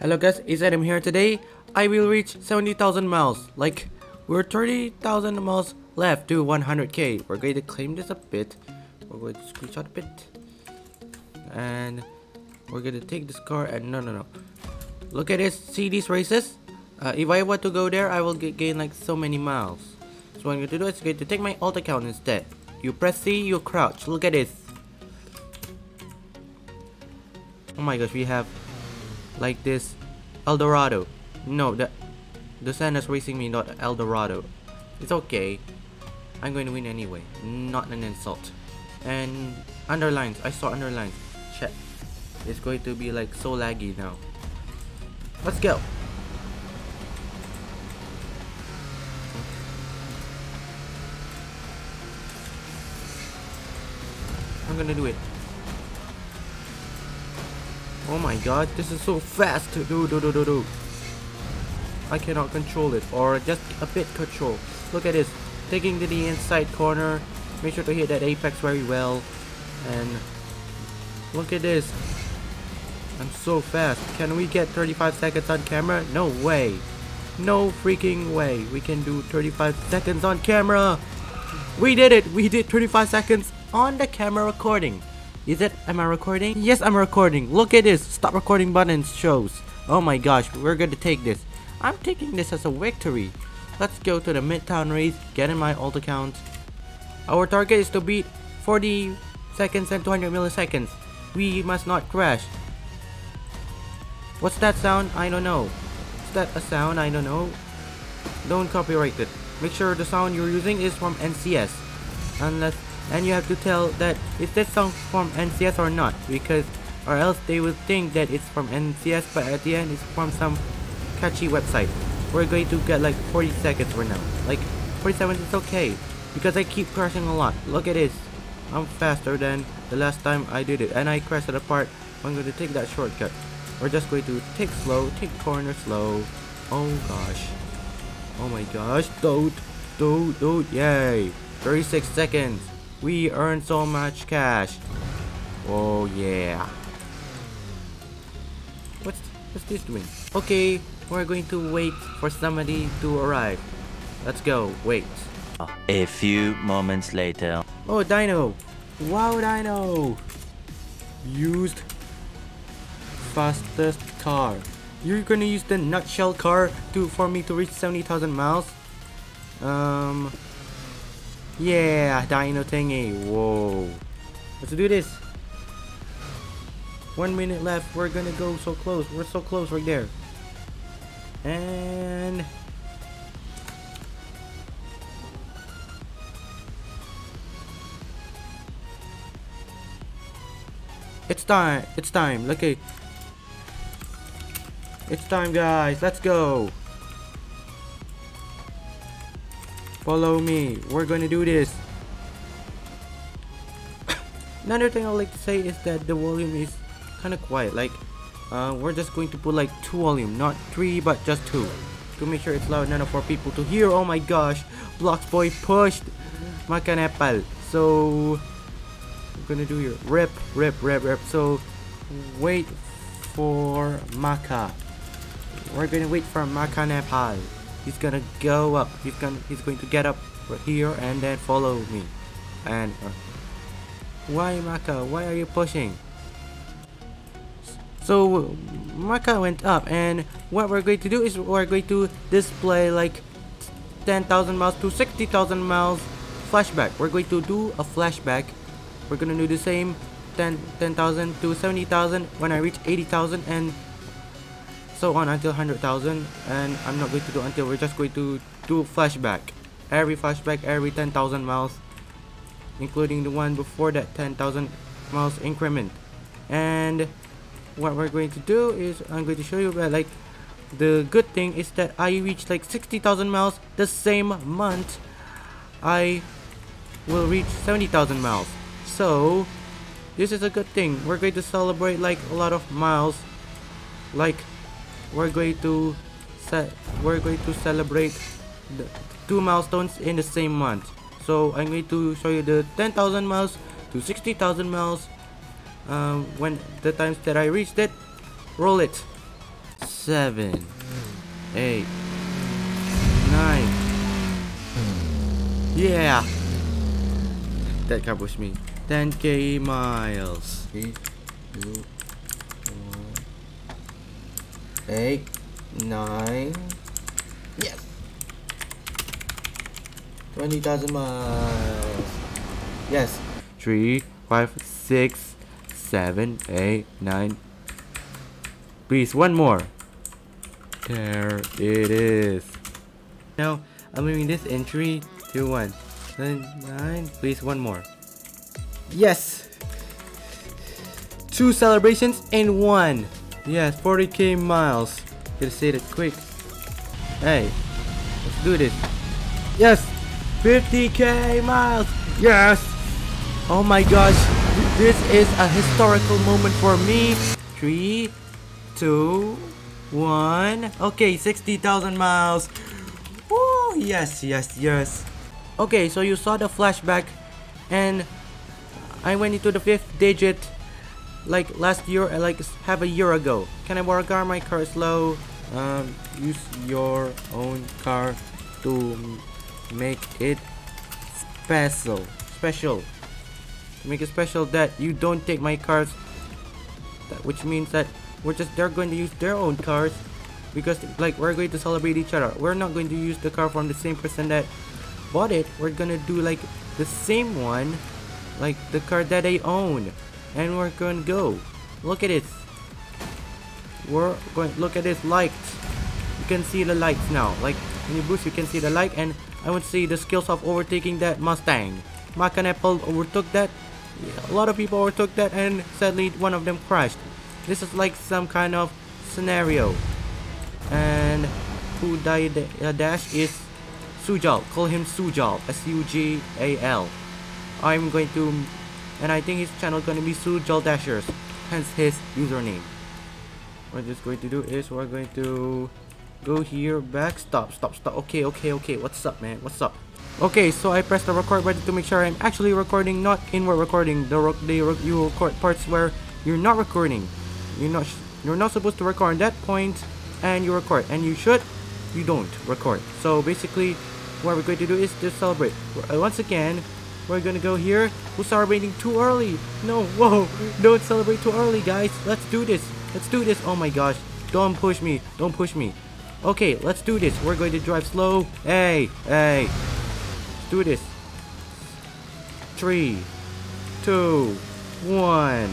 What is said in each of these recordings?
Hello guys, it's Adam here today. I will reach 70,000 miles. Like, we're 30,000 miles left to 100k. We're going to claim this a bit. We're going to screenshot a bit. And we're going to take this car and no, no, no. Look at this. See these races? Uh, if I want to go there, I will get, gain like so many miles. So what I'm going to do is going to take my alt account instead. You press C, you crouch. Look at this. Oh my gosh, we have like this Eldorado. No, the the sand is racing me, not Eldorado. It's okay. I'm going to win anyway. Not an insult. And underlines. I saw underlines. Check. It's going to be like so laggy now. Let's go. I'm gonna do it. Oh my god, this is so fast do do do do do. I cannot control it or just a bit control. Look at this. Taking to the inside corner. Make sure to hit that apex very well. And look at this. I'm so fast. Can we get 35 seconds on camera? No way. No freaking way. We can do 35 seconds on camera. We did it. We did 35 seconds on the camera recording. Is it? Am I recording? Yes, I'm recording. Look at this. Stop recording button shows. Oh my gosh, we're going to take this. I'm taking this as a victory. Let's go to the midtown race, get in my alt account. Our target is to beat 40 seconds and 200 milliseconds. We must not crash. What's that sound? I don't know. Is that a sound? I don't know. Don't copyright it. Make sure the sound you're using is from NCS. Unless and you have to tell that is that song from NCS or not because or else they will think that it's from NCS but at the end it's from some catchy website. We're going to get like 40 seconds for now. Like 47 is okay because I keep crashing a lot. Look at this. I'm faster than the last time I did it and I crashed at a part. I'm going to take that shortcut. We're just going to take slow, take corner slow. Oh gosh. Oh my gosh. Dude, dude, dude, yay. 36 seconds. We earn so much cash. Oh yeah. What's what's this doing? Okay, we're going to wait for somebody to arrive. Let's go. Wait. A few moments later. Oh, Dino. Wow, Dino. Used fastest car. You're gonna use the nutshell car to for me to reach 70,000 miles? Um, yeah, dino thingy. Whoa. Let's do this. One minute left. We're gonna go so close. We're so close right there. And... It's time. It's time. Okay. It's time, guys. Let's go. Follow me. We're gonna do this. Another thing I'd like to say is that the volume is kind of quiet. Like, uh, we're just going to put like two volume, not three, but just two. To make sure it's loud enough for people to hear. Oh my gosh. Blocks boy pushed Makan apple. So, we're gonna do here. Rip, rip, rip, rip. So, wait for Maka. We're gonna wait for Makan apple he's gonna go up. He's gonna he's going to get up right here and then follow me. And uh, why Maka? Why are you pushing? So Maka went up and what we're going to do is we're going to display like 10,000 miles to 60,000 miles flashback. We're going to do a flashback. We're gonna do the same 10 10,000 to 70,000 when I reach 80,000 and so on until 100,000 and I'm not going to do until we're just going to do flashback. Every flashback every 10,000 miles including the one before that 10,000 miles increment. And what we're going to do is I'm going to show you that like the good thing is that I reached like 60,000 miles the same month I will reach 70,000 miles. So this is a good thing. We're going to celebrate like a lot of miles like we're going to we're going to celebrate the two milestones in the same month so I'm going to show you the 10,000 miles to 60,000 miles um, when the times that I reached it roll it seven, eight, nine. Yeah. That pushed me. 10k miles. Three, two, eight, nine. Yes. 20,000 miles. Yes. Three, five, six, seven, eight, nine. Please, one more. There it is. Now, I'm moving this in three, two, one. Nine, nine. Please, one more. Yes! Two celebrations in one. Yes, 40k miles. Gotta say that quick. Hey, let's do this. Yes! 50k miles! Yes! Oh my gosh, this is a historical moment for me. Three, two, one. Okay, 60,000 miles. Woo! Yes, yes, yes. Okay, so you saw the flashback and I went into the fifth digit like last year, uh, like half a year ago. Can I borrow a car? My car is low. Um, use your own car to make it special. Special. To Make it special that you don't take my cars. That, which means that we're just they're going to use their own cars because like we're going to celebrate each other. We're not going to use the car from the same person that bought it. We're gonna do like the same one like the car that I own and we're going to go. Look at it we're going look at this lights you can see the lights now. Like when you boost you can see the light and I would see the skills of overtaking that Mustang. Mac and Apple overtook that. A lot of people overtook that and sadly one of them crashed. This is like some kind of scenario. And who died uh, dash is Sujal. Call him Sujal. S-U-G-A-L I'm going to and I think his channel is going to be Sue Sujal Dashers hence his username. What we're just going to do is we're going to go here back. Stop stop stop. Okay okay okay. What's up man? What's up? Okay so I pressed the record button to make sure I'm actually recording not inward recording. The, the you record parts where you're not recording. You're not you're not supposed to record that point and you record. And you should you don't record. So basically what we're going to do is just celebrate. Once again we're gonna go here. We're celebrating too early. No whoa. Don't celebrate too early guys. Let's do this. Let's do this. Oh my gosh. Don't push me. Don't push me. Okay let's do this. We're going to drive slow. Hey hey. Let's do this. Three two one.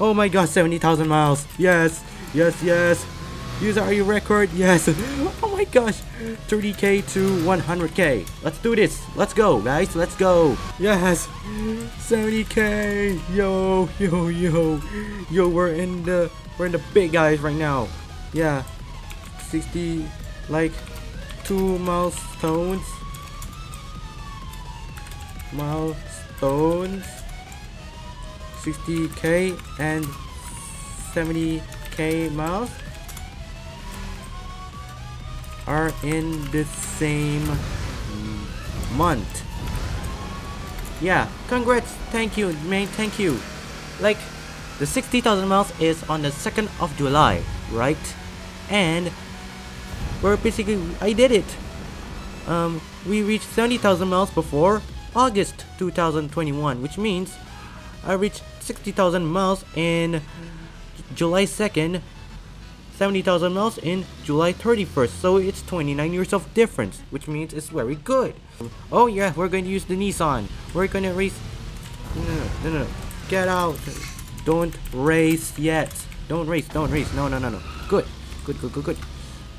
Oh my god 70,000 miles. Yes. Yes yes Use our record, yes. Oh my gosh. 30k to 100k. Let's do this. Let's go, guys. Let's go. Yes. 70k. Yo, yo, yo. Yo, we're in the we're in the big guys right now. Yeah. 60 like two milestones. Milestones. 60k and 70k miles are in the same month. Yeah, congrats, thank you, man, thank you. Like, the 60,000 miles is on the 2nd of July, right? And we're basically, I did it. Um, we reached 70,000 miles before August 2021, which means I reached 60,000 miles in July 2nd 70,000 miles in July 31st, so it's 29 years of difference, which means it's very good. Oh yeah, we're going to use the Nissan. We're going to race... No, no, no, no. Get out. Don't race yet. Don't race, don't race. No, no, no, no. Good, good, good, good, good.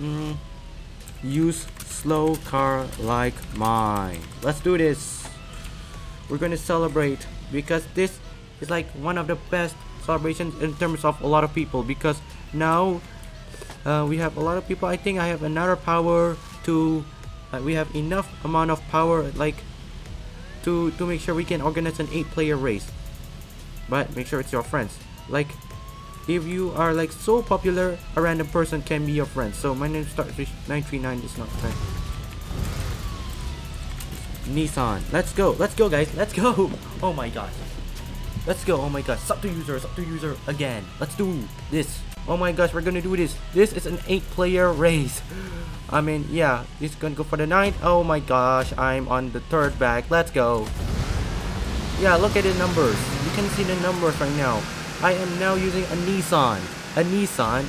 Mm. Use slow car like mine. Let's do this. We're going to celebrate because this is like one of the best celebrations in terms of a lot of people because now uh, we have a lot of people. I think I have another power to uh, we have enough amount of power like to to make sure we can organize an eight player race. But make sure it's your friends. Like if you are like so popular a random person can be your friend. So my name starts with 939 is not friend Nissan. Let's go. Let's go guys. Let's go. Oh my gosh let's go oh my gosh. sub to user sub to user again let's do this Oh my gosh, we're gonna do this. This is an eight player race. I mean, yeah, this is gonna go for the ninth. Oh my gosh, I'm on the third back. Let's go. Yeah, look at the numbers. You can see the numbers right now. I am now using a Nissan. A Nissan.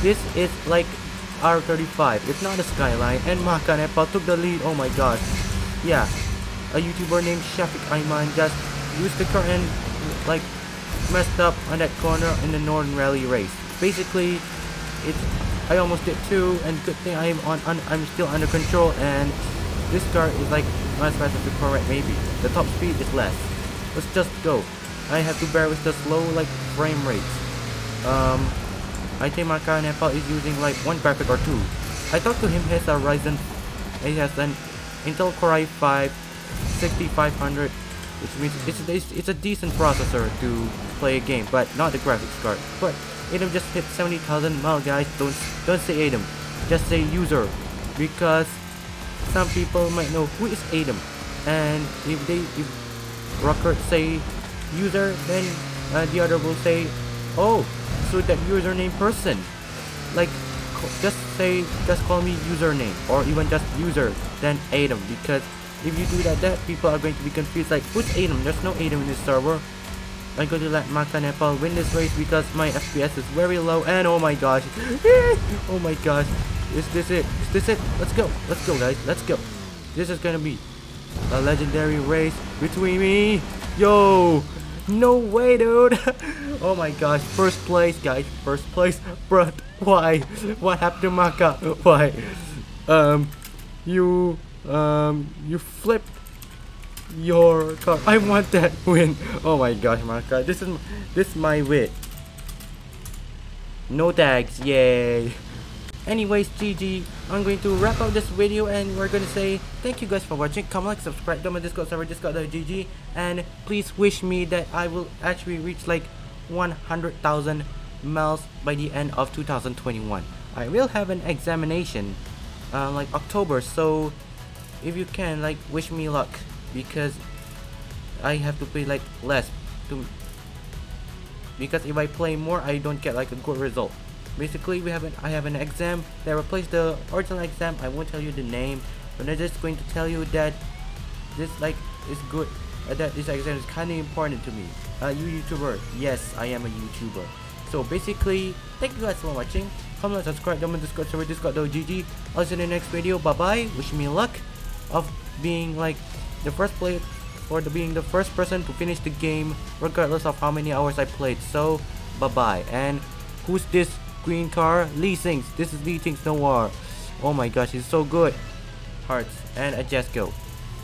This is like R35. It's not a Skyline. And Maka Nepal took the lead. Oh my gosh. Yeah. A YouTuber named Shafiq Ayman just used the curtain like messed up on that corner in the Northern Rally race. Basically, it's I almost did too, and good thing I'm on, on I'm still under control, and this car is like not as fast as the Corvette maybe. The top speed is less. Let's just go. I have to bear with the slow like frame rates. Um, I think my car Nepal is using like one graphic or two. I talked to him. He has a Ryzen. He has an Intel Core i5 6500 which means it's, it's, it's a decent processor to play a game, but not the graphics card. But Adam just hit 70,000 mile guys, don't don't say Adam, just say user, because some people might know who is Adam, and if they if Rocker say user, then uh, the other will say, oh, so that username person, like just say just call me username or even just user, then Adam. Because if you do that, that people are going to be confused like, who's Adam? There's no Adam in this server. I'm going to let Maka Nepal win this race because my FPS is very low and oh my gosh. oh my gosh. Is this it? Is this it? Let's go. Let's go guys. Let's go. This is gonna be a legendary race between me. Yo! No way dude! oh my gosh. First place guys. First place. Bruh. Why? What happened to Maka? Why? Um you um, you flipped your car. I want that win. Oh my gosh, god. This is this is my win. No tags, yay. Anyways, GG. I'm going to wrap up this video and we're going to say thank you guys for watching. Comment, like, subscribe my Discord server, discord.gg. And please wish me that I will actually reach like 100,000 miles by the end of 2021. I will have an examination uh, like October, so if you can like wish me luck because I have to play like less to because if I play more I don't get like a good result. Basically we have an I have an exam that replaced the original exam. I won't tell you the name but I'm just going to tell you that this like is good uh, that this exam is kind of important to me. Uh, you YouTuber? Yes I am a YouTuber. So basically thank you guys for watching. Comment subscribe down discord server discord.gg I'll see you in the next video. Bye bye wish me luck of being like the first player or the being the first person to finish the game regardless of how many hours I played. So bye bye. And who's this green car? Lee Sings. This is Lee Sings Noir. Oh my gosh, he's so good. Hearts and a Jesko.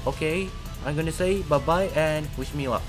Okay, I'm gonna say bye bye and wish me luck.